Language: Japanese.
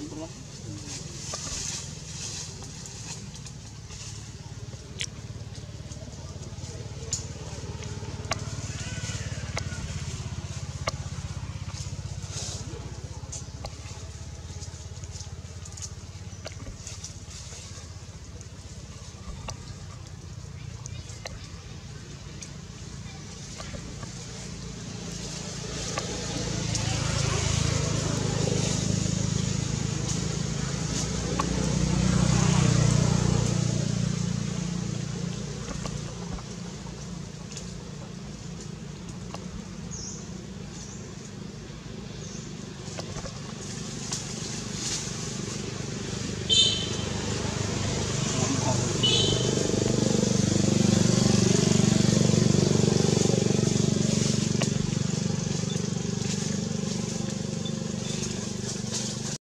行きます。